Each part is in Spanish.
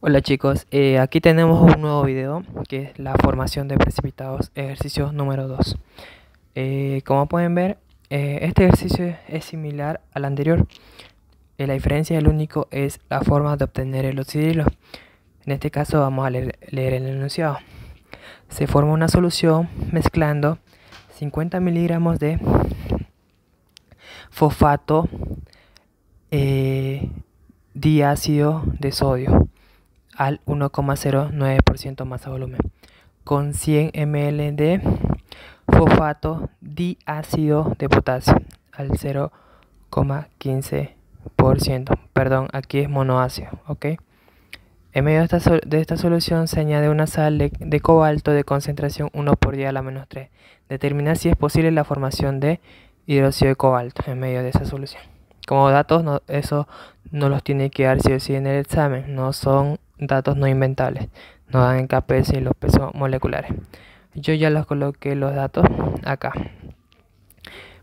Hola chicos, eh, aquí tenemos un nuevo video que es la formación de precipitados, ejercicio número 2. Eh, como pueden ver, eh, este ejercicio es similar al anterior. la diferencia del único es la forma de obtener el oxidrilo. En este caso vamos a leer, leer el enunciado. Se forma una solución mezclando 50 miligramos de fosfato diácido de sodio al 1,09% masa volumen con 100 ml de fosfato diácido de potasio al 0,15%. Perdón, aquí es monoácido, ¿ok? En medio de esta, de esta solución se añade una sal de, cobalto de concentración 1 por día a la menos 3. Determinar si es posible la formación de hidróxido de cobalto en medio de esa solución. Como datos, eso no los tiene que dar si o en el examen, no son datos no inventables, no dan KPS y los pesos moleculares. Yo ya los coloqué los datos acá.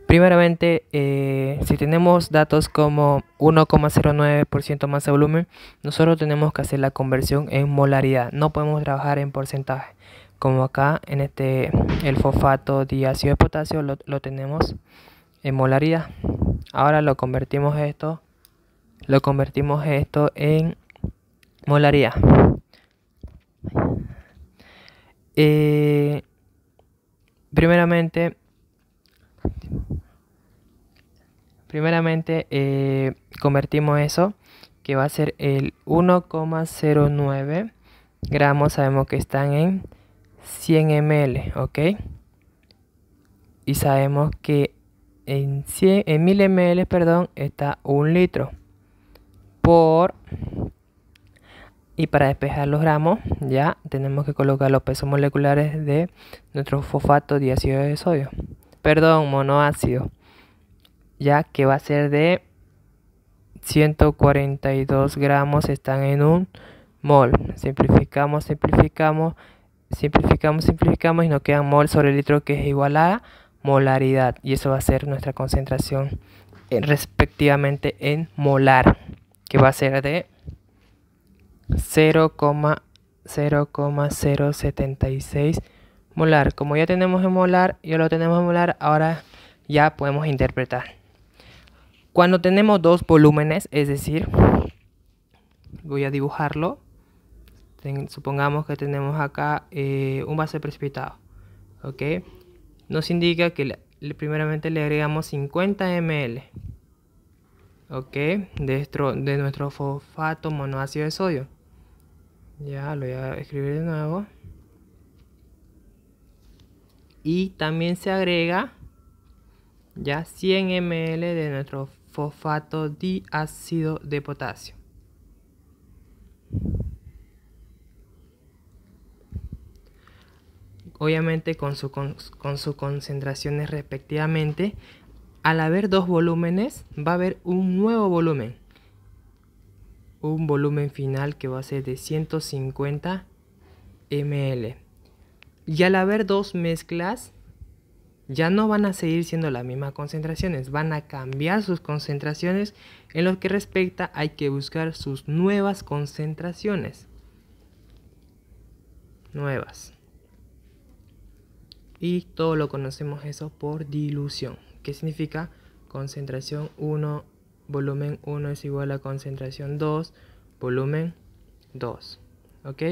Primeramente, eh, si tenemos datos como 1,09% más de volumen, nosotros tenemos que hacer la conversión en molaridad. No podemos trabajar en porcentaje. Como acá en este el fosfato diácido de potasio lo, lo tenemos en molaridad. Ahora lo convertimos esto, lo convertimos esto en Molaría. Eh, primeramente, primeramente eh, convertimos eso que va a ser el 1,09 gramos sabemos que están en 100 ml ok y sabemos que en 100 en 1000 ml perdón está un litro por y para despejar los gramos, ya tenemos que colocar los pesos moleculares de nuestro fosfato diácido de sodio. Perdón, monoácido. Ya que va a ser de 142 gramos, están en un mol. Simplificamos, simplificamos, simplificamos, simplificamos y nos queda mol sobre litro que es igual a molaridad. Y eso va a ser nuestra concentración eh, respectivamente en molar, que va a ser de 0,076 molar. Como ya tenemos en molar, ya lo tenemos en molar, ahora ya podemos interpretar. Cuando tenemos dos volúmenes, es decir, voy a dibujarlo. supongamos que tenemos acá eh, un vaso precipitado. ¿Ok? Nos indica que primeramente le agregamos 50 ml. ¿Ok? De, de nuestro fosfato monoácido de sodio. Ya lo voy a escribir de nuevo. Y también se agrega ya 100 ml de nuestro fosfato diácido de potasio. Obviamente con, su, con, con sus concentraciones respectivamente, al haber dos volúmenes va a haber un nuevo volumen un volumen final que va a ser de 150 ml. Y al haber dos mezclas, ya no van a seguir siendo las mismas concentraciones, van a cambiar sus concentraciones. En lo que respecta, hay que buscar sus nuevas concentraciones. Nuevas. Y todo lo conocemos eso por dilución. ¿Qué significa? Concentración 1 volumen 1 es igual a concentración 2, volumen 2. ¿Ok?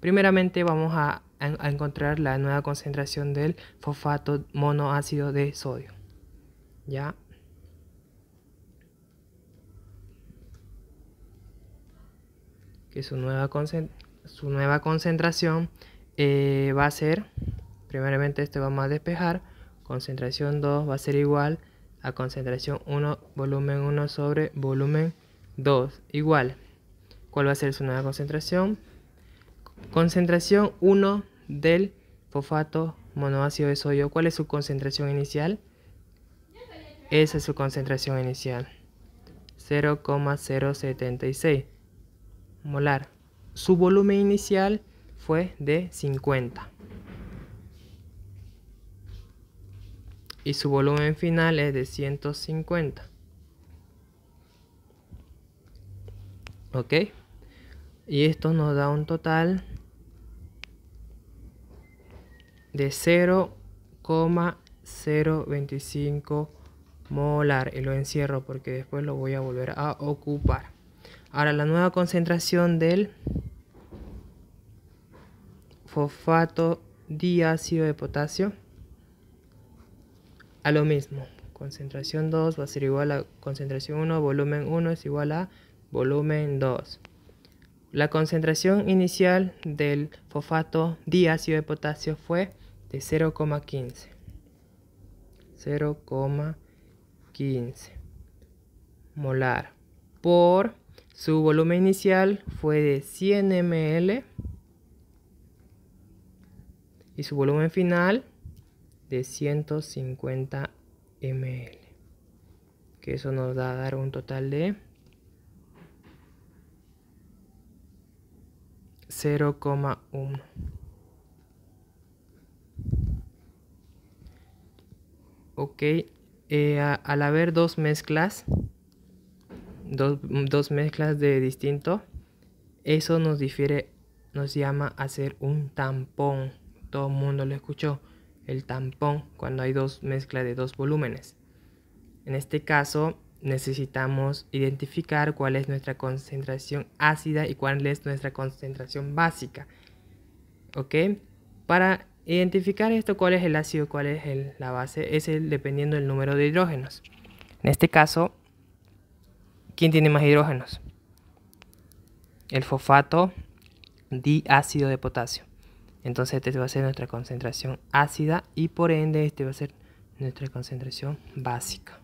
Primeramente vamos a, encontrar la nueva concentración del fosfato monoácido de sodio. ¿Ya? Que su nueva, concentración eh, va a ser, primeramente este vamos a despejar, concentración 2 va a ser igual concentración 1, volumen 1 sobre volumen 2, igual. ¿Cuál va a ser su nueva concentración? Concentración 1 del fosfato monoácido de sodio. ¿Cuál es su concentración inicial? Esa es su concentración inicial. 0,076 molar. Su volumen inicial fue de 50. Y su volumen final es de 150. ¿Ok? Y esto nos da un total de 0,025 molar. Y lo encierro porque después lo voy a volver a ocupar. Ahora la nueva concentración del fosfato diácido de potasio a lo mismo. Concentración 2 va a ser igual a concentración 1, volumen 1 es igual a volumen 2. La concentración inicial del fosfato diácido de potasio fue de 0,15. 0,15 molar por su volumen inicial fue de 100 ml y su volumen final de 150 ml que eso nos va a dar un total de 0,1 ok eh, al haber dos mezclas dos, dos mezclas de distinto eso nos difiere nos llama hacer un tampón. Todo el mundo lo escuchó el tampón cuando hay dos mezclas de dos volúmenes. En este caso necesitamos identificar cuál es nuestra concentración ácida y cuál es nuestra concentración básica. ¿Ok? Para identificar esto, cuál es el ácido, cuál es la base, es el, dependiendo del número de hidrógenos. En este caso, ¿quién tiene más hidrógenos? El fosfato diácido de potasio. Entonces este va a ser nuestra concentración ácida y por ende este va a ser nuestra concentración básica.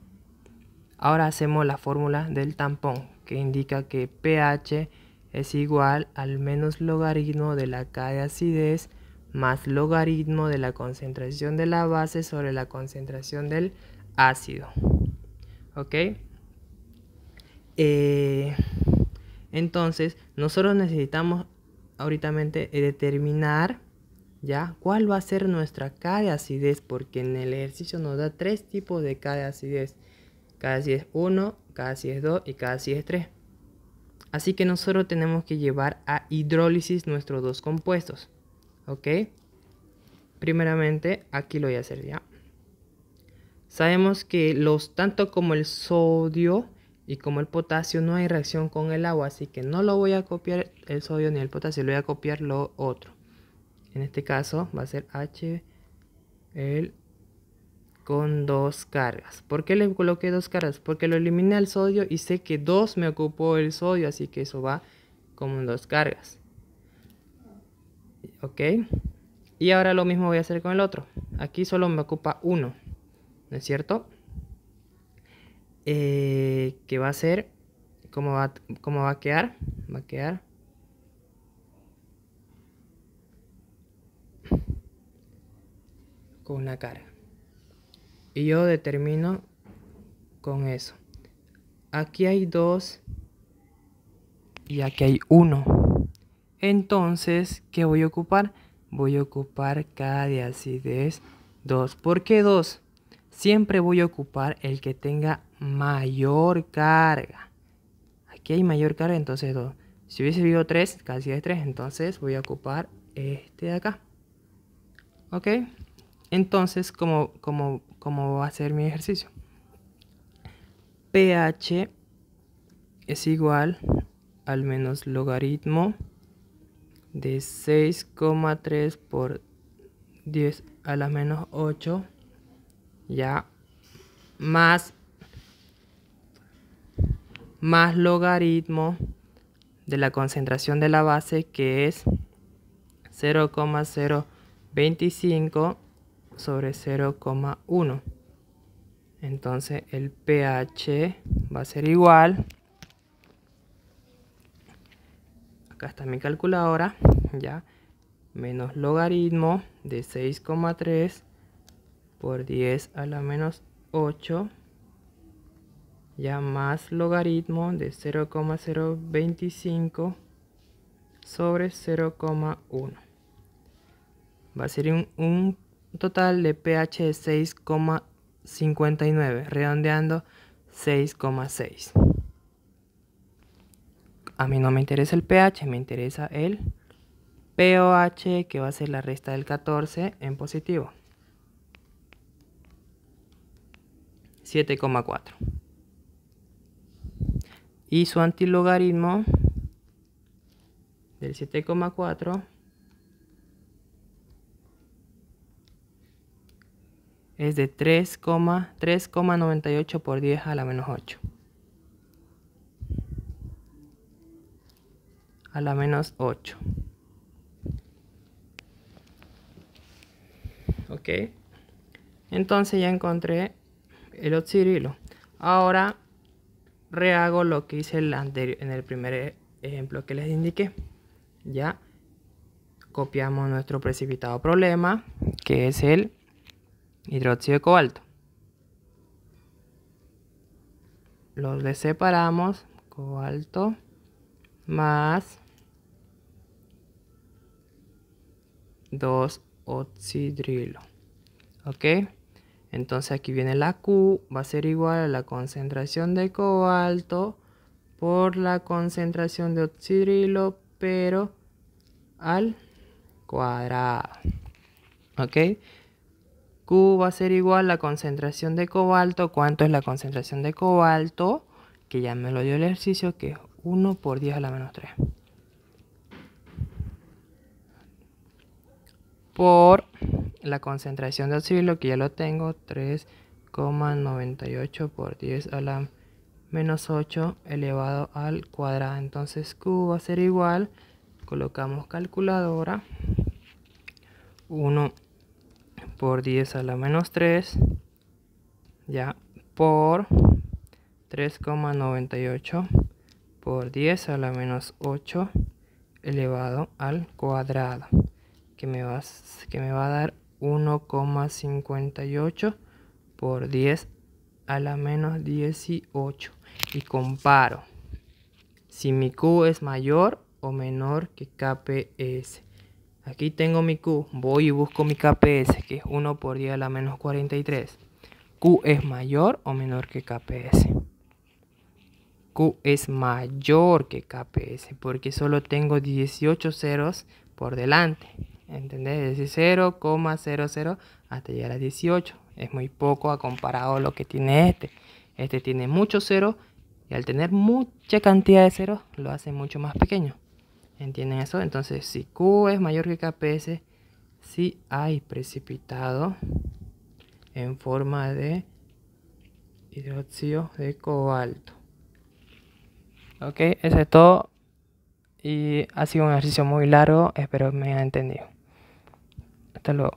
Ahora hacemos la fórmula del tampón que indica que pH es igual al menos logaritmo de la K de acidez más logaritmo de la concentración de la base sobre la concentración del ácido. ¿Ok? Eh, entonces, nosotros necesitamos ahorita determinar ¿ya? ¿Cuál va a ser nuestra K de acidez? Porque en el ejercicio nos da tres tipos de K de acidez. K de acidez 1, K de acidez 2 y K de acidez 3. Así que nosotros tenemos que llevar a hidrólisis nuestros dos compuestos. ¿Ok? Primeramente, aquí lo voy a hacer ya. Sabemos que los tanto como el sodio y como el potasio no hay reacción con el agua, así que no lo voy a copiar el sodio ni el potasio, lo voy a copiar lo otro. En este caso va a ser H el con dos cargas. ¿Por qué le coloqué dos cargas? Porque lo eliminé al sodio y sé que 2 me ocupó el sodio, así que eso va como dos cargas. ¿Ok? Y ahora lo mismo voy a hacer con el otro. Aquí solo me ocupa uno, ¿no es cierto? Eh, que va a ser, ¿cómo va, ¿cómo va a quedar? Va a quedar con una carga. Y yo determino con eso. Aquí hay dos y aquí hay uno. Entonces, ¿qué voy a ocupar? Voy a ocupar K de acidez 2. ¿Por qué 2? Siempre voy a ocupar el que tenga mayor carga. Aquí hay mayor carga, entonces 2. Si hubiese habido 3, K de acidez 3, entonces voy a ocupar este de acá. ¿Ok? Entonces, ¿cómo, va a ser mi ejercicio? pH es igual al menos logaritmo de 6,3 por 10 a la menos 8 ya más más logaritmo de la concentración de la base que es 0,025 sobre 0,1. Entonces el pH va a ser igual. Acá está mi calculadora, ya. Menos logaritmo de 6,3 por 10 a la menos 8. Ya más logaritmo de 0,025 sobre 0,1. Va a ser un, un total de pH de 6,59, redondeando 6,6. a mí no me interesa el pH, me interesa el POH, que va a ser la resta del 14 en positivo. 7,4. Y su antilogaritmo del 7,4 es de 3,98 por 10 a la menos 8. A la menos 8. Ok. Entonces ya encontré el oxidrilo. Ahora rehago lo que hice en el primer ejemplo que les indiqué. Ya copiamos nuestro precipitado problema, que es el hidróxido de cobalto. Los le separamos, cobalto más 2 oxidrilo. ¿Ok? Entonces aquí viene la Q, va a ser igual a la concentración de cobalto por la concentración de oxidrilo, pero al cuadrado. ¿Ok? Q va a ser igual a la concentración de cobalto. ¿Cuánto es la concentración de cobalto? Que ya me lo dio el ejercicio, que es 1 por 10 a la menos 3. Por la concentración de oxidrilo, que ya lo tengo, 3,98 por 10 a la menos 8 elevado al cuadrado. Entonces Q va a ser igual, colocamos calculadora, 1 por 10 a la menos 3, ya por 3,98 por 10 a la menos 8 elevado al cuadrado, que me va, que me va a dar 1,58 por 10 a la menos 18 y comparo si mi Q es mayor o menor que KPS. Aquí tengo mi Q, voy y busco mi KPS, que es 1 por 10 a la menos 43. Q es mayor o menor que KPS. Q es mayor que KPS, porque solo tengo 18 ceros por delante. ¿Entendés? Es 0,00 hasta llegar a 18. Es muy poco a comparado a lo que tiene este. Este tiene muchos ceros y al tener mucha cantidad de ceros lo hace mucho más pequeño. ¿Entienden eso? Entonces, si Q es mayor que KPS, si hay precipitado en forma de hidróxido de cobalto. Ok, eso es todo. Y ha sido un ejercicio muy largo. Espero me hayan entendido. Hasta luego.